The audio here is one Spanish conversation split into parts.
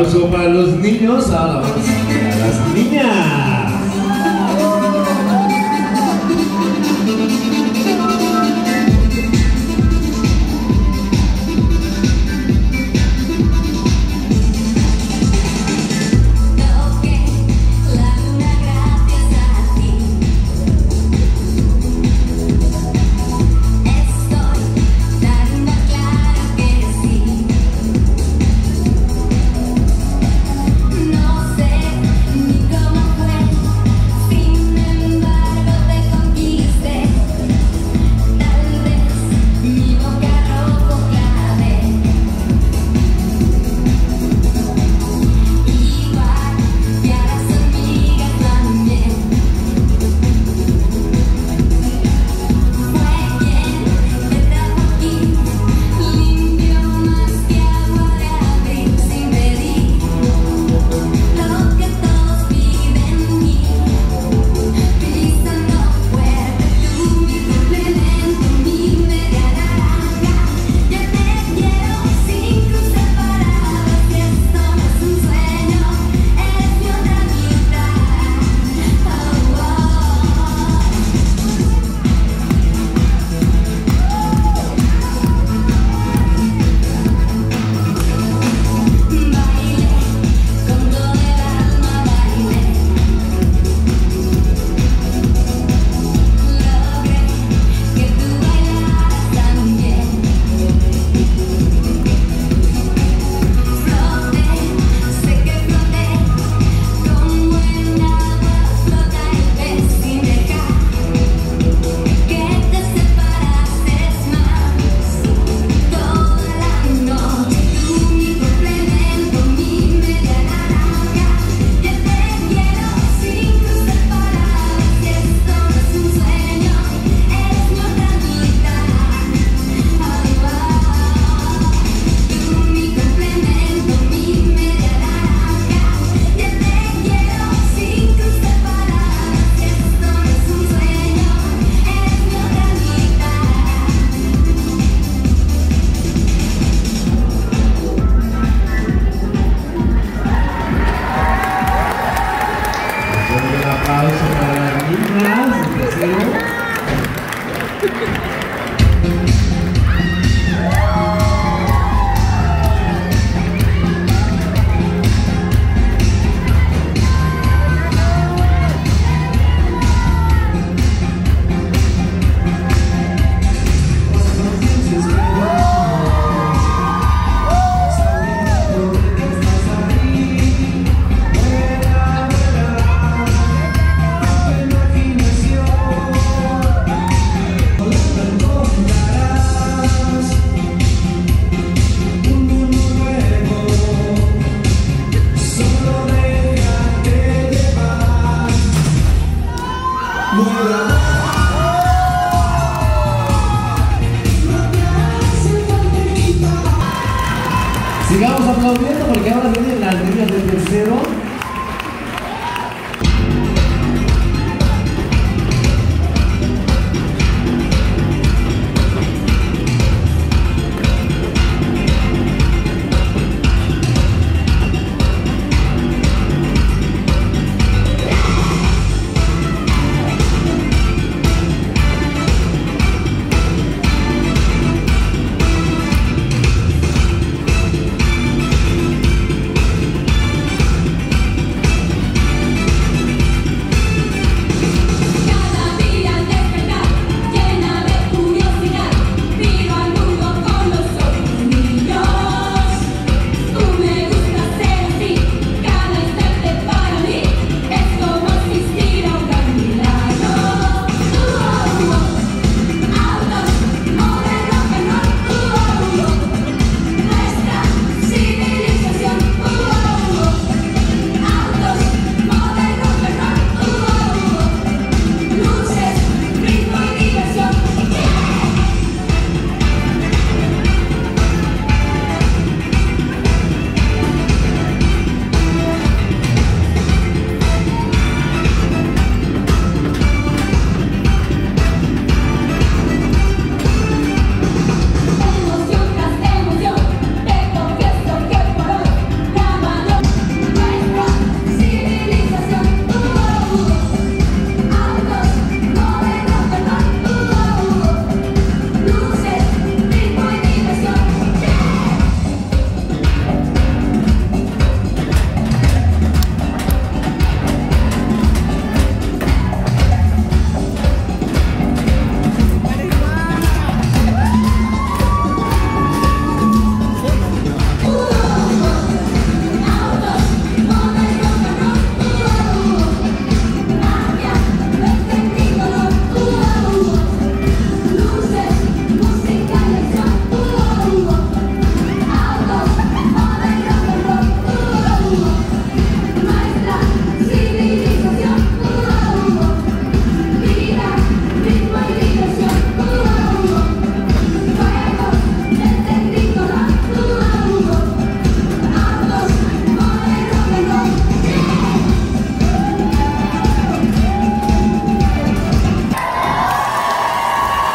aplauso para los niños. A las Sigamos aplaudiendo porque ahora vienen las niñas del tercero.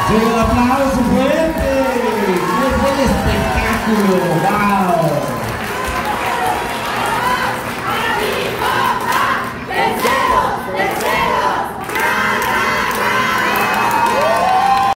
Seu aplauso, gente! Que bom espetáculo! Wow!